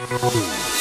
Ooh.